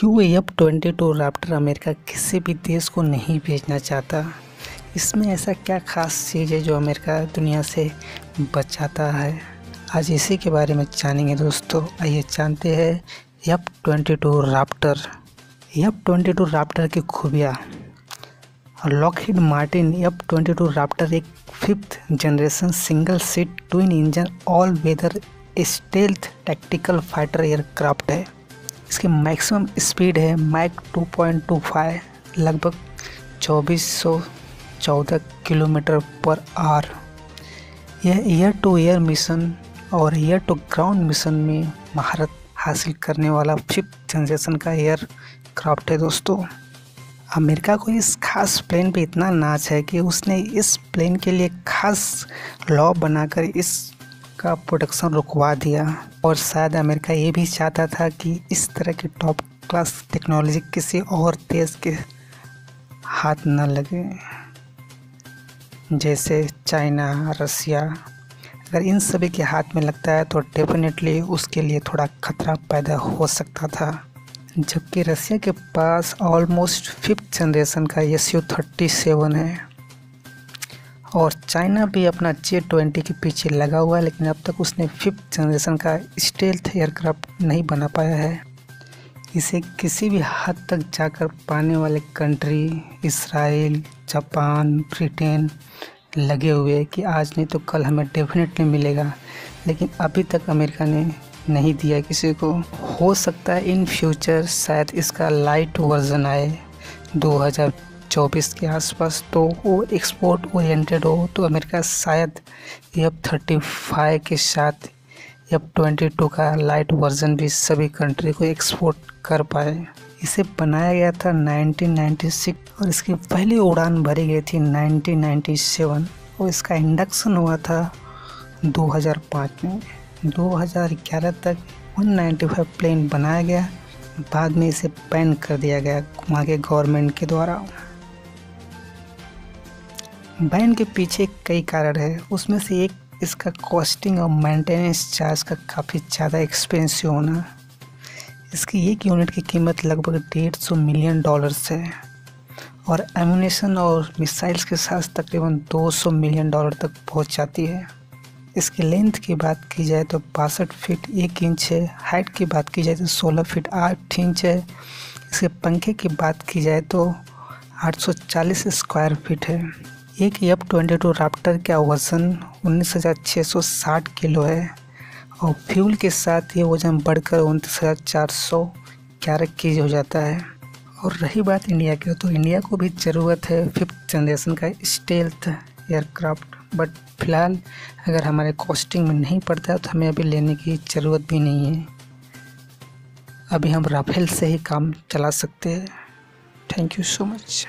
क्यों F twenty two raptor America किसी भी देश को नहीं भेजना चाहता? इसमें ऐसा क्या ख़ास चीज़ है जो अमेरिका दुनिया से बचाता है? आज इसी के बारे में जानेंगे दोस्तों। आइए जानते हैं F twenty two raptor F twenty two raptor की खूबियाँ। Lockheed Martin F twenty two raptor एक fifth generation single seat twin engine all weather stealth tactical fighter aircraft है। इसकी मैक्सिमम स्पीड है मैक 2.25 लगभग चौबीस किलोमीटर पर आर। यह air to air mission और एयर टू ग्राउंड मिशन में महारत हासिल करने वाला फिफ्थ जनरेशन का एयर क्राफ्ट है दोस्तों। अमेरिका को इस खास प्लेन पे इतना नाच है कि उसने इस प्लेन के लिए खास लॉ बनाकर इस का प्रोडक्शन रुकवा दिया। और शायद अमेरिका ये भी चाहता था कि इस तरह की टॉप क्लास टेक्नोलॉजी किसी और देश के हाथ न लगे। जैसे चाइना, रसिया। अगर इन सभी के हाथ में लगता है तो डेफिनेटली उसके लिए थोड़ा खतरा पैदा हो सकता था। जबकि रसिया के पास ऑलमोस्ट फिफ्थ जनरेशन का एस यू थर्टी सेवन है। और चाइना भी अपना जे ट्वेंटी के पीछे लगा हुआ है, लेकिन अब तक उसने फिफ्थ जनरेशन का स्टेल्थ एयरक्राफ्ट नहीं बना पाया है। इसे किसी भी हद तक जाकर पाने वाले कंट्री इसराइल जापान ब्रिटेन लगे हुए कि आज नहीं तो कल हमें डेफिनेटली मिलेगा। लेकिन अभी तक अमेरिका ने नहीं दिया किसी को। हो सकता है इन फ्यूचर शायद इसका लाइट वर्जन आए 2000 चौबीस के आसपास तो वो एक्सपोर्ट ओरिएंटेड हो तो अमेरिका शायद एफ़ थर्टी फाइव के साथ एफ़ ट्वेंटी टू का लाइट वर्जन भी सभी कंट्री को एक्सपोर्ट कर पाए। इसे बनाया गया था 1996 और इसकी पहली उड़ान भरी गई थी 1997 और इसका इंडक्शन हुआ था 2005 में। 2011 तक 195 प्लेन बनाया गया, बाद में इसे बैन कर दिया गया वहाँ के गवर्नमेंट के द्वारा। बैन के पीछे कई कारण है। उसमें से एक, इसका कॉस्टिंग और मेंटेनेंस चार्ज का काफ़ी ज़्यादा एक्सपेंसिव होना। इसकी एक यूनिट की कीमत लगभग डेढ़ सौ मिलियन डॉलर्स है। और एमुनेशन और मिसाइल्स के साथ तकरीबन 200 मिलियन डॉलर तक पहुँच जाती है। इसकी लेंथ की बात की जाए तो बासठ फीट एक इंच है। हाइट की बात की जाए तो 16 फीट आठ इंच है। इसके पंखे की बात की जाए तो 840 स्क्वायर फीट है। एक एफ़ ट्वेंटी टू राप्टर का वज़न उन्नीस हज़ार छः सौ साठ किलो है और फ्यूल के साथ ये वज़न बढ़कर उनतीस हज़ार चार सौ ग्यारह के हो जाता है। और रही बात इंडिया की तो इंडिया को भी ज़रूरत है फिफ्थ जनरेशन का स्टेल्थ एयरक्राफ्ट बट फ़िलहाल अगर हमारे कॉस्टिंग में नहीं पड़ता है तो हमें अभी लेने की ज़रूरत भी नहीं है। अभी हम राफेल से ही काम चला सकते हैं। Thank you so much